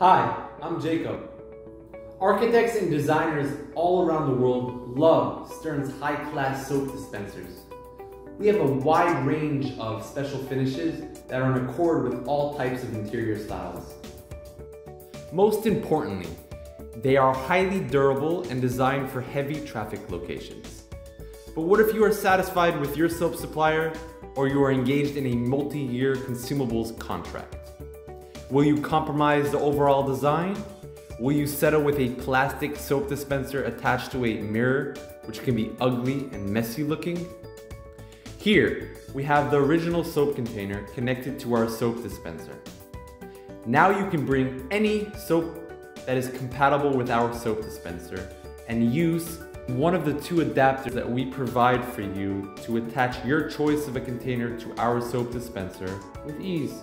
Hi, I'm Jacob. Architects and designers all around the world love Stern's high-class soap dispensers. We have a wide range of special finishes that are in accord with all types of interior styles. Most importantly, they are highly durable and designed for heavy traffic locations. But what if you are satisfied with your soap supplier or you are engaged in a multi-year consumables contract? Will you compromise the overall design? Will you settle with a plastic soap dispenser attached to a mirror, which can be ugly and messy looking? Here, we have the original soap container connected to our soap dispenser. Now you can bring any soap that is compatible with our soap dispenser and use one of the two adapters that we provide for you to attach your choice of a container to our soap dispenser with ease.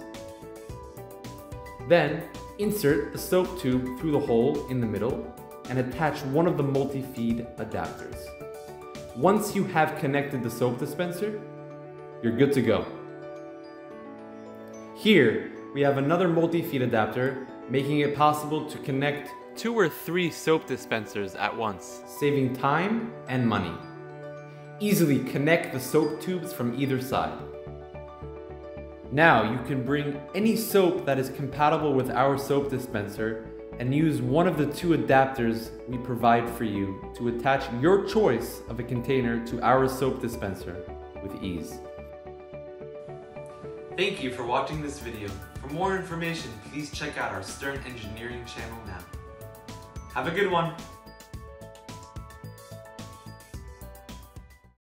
Then, insert the soap tube through the hole in the middle and attach one of the multi-feed adapters. Once you have connected the soap dispenser, you're good to go. Here, we have another multi-feed adapter, making it possible to connect two or three soap dispensers at once, saving time and money. Easily connect the soap tubes from either side. Now you can bring any soap that is compatible with our soap dispenser and use one of the two adapters we provide for you to attach your choice of a container to our soap dispenser with ease. Thank you for watching this video. For more information, please check out our Stern Engineering channel now. Have a good one!